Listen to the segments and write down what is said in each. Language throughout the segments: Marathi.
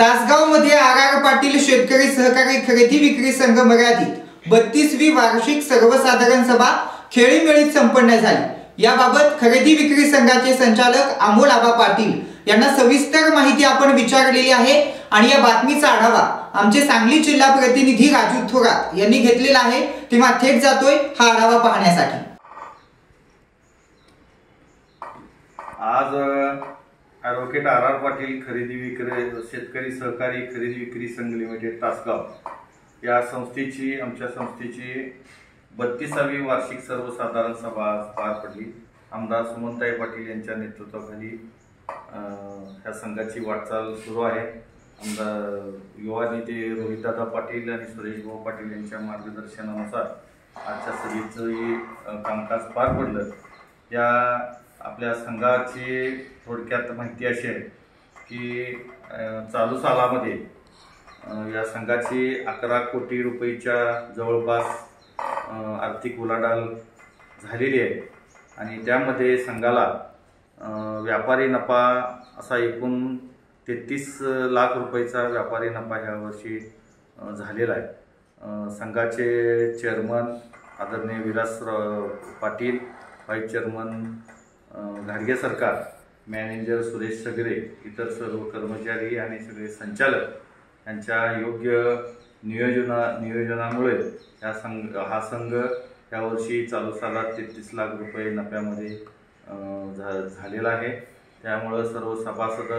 तासगावमध्ये आर आर पाटील शेतकरी सहकारी खरेदी विक्री संघ मर्यादित. बत्तीसवी वार्षिक सर्वसाधारण सभा खेळीमेळीत संपन्न झाली. याबाबत खरेदी विक्री संघाचे संचालक अमोल आबा पाटील यांना सविस्तर माहिती आपण विचारलेली आहे आणि या बातमीचा आढावा आमचे सांगली जिल्हा प्रतिनिधी राजू थोरात यांनी घेतलेला आहे. तेव्हा थेट जातोय हा आढावा पाहण्यासाठी. आज ॲडव्होकेट आर आर पाटील खरेदी विक्री शेतकरी सहकारी खरेदी विक्री संघ लिमिटेड तासगाव. या संस्थेची आमच्या संस्थेची बत्तीसावी वार्षिक सर्वसाधारण सभा पार पडली. आमदार सुमनताई पाटील यांच्या नेतृत्वाखाली ह्या संघाची वाटचाल सुरू आहे. आमदार युवा नेते रोहितदादा पाटील आणि सुरेश भाऊ पाटील यांच्या मार्गदर्शनानुसार आजच्या सभेचं हे कामकाज पार पडलं. या आपल्या संघाची थोडक्यात माहिती अशी आहे की चालू सालामध्ये या संघाची अकरा कोटी रुपयेच्या जवळपास आर्थिक उलाढाल झालेली आहे. आणि त्यामध्ये संघाला व्यापारी नफा असा एकूण तेहतीस लाख रुपयेचा व्यापारी नफा ह्या वर्षी झालेला आहे. संघाचे चेअरमन आदरणीय विलासराव पाटील व्हाईस चेअरमन घाडगे सरकार मॅनेजर सुरेश सगरे इतर सर्व कर्मचारी आणि सगळे संचालक यांच्या योग्य नियोजना नियोजनामुळे या संघ हा संघ यावर्षी चालू सालात तेहतीस लाख रुपये नफ्यामध्ये झा झालेला आहे. त्यामुळं सर्व सभासद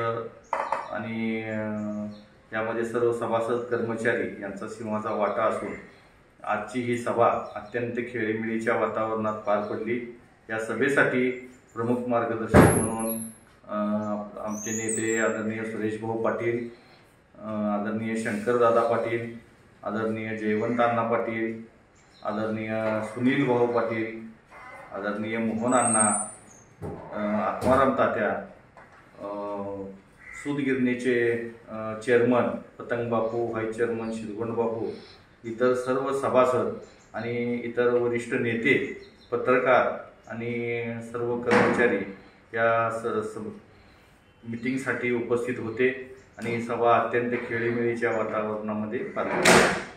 आणि यामध्ये सर्व सभासद कर्मचारी यांचा सिंहाचा वाटा असून आजची ही सभा अत्यंत खेळीमेळीच्या वातावरणात पार पडली. या सभेसाठी प्रमुख मार्गदर्शक म्हणून आमचे नेते आदरणीय सुरेश भाऊ पाटील आदरणीय शंकरदादा पाटील आदरणीय जयवंत अण्णा पाटील आदरणीय सुनील भाऊ पाटील आदरणीय मोहन अण्णा आत्माराम तात्या अं, चेअरमन पतंग बापू व्हाईस चेअरमन शिरगोंड बापू इतर सर्व सभासद आणि इतर वरिष्ठ नेते पत्रकार आणि सर्व कर्मचारी या स स मिटिंगसाठी उपस्थित होते आणि सभा अत्यंत खेळीमेळीच्या वातावरणामध्ये पार पडली.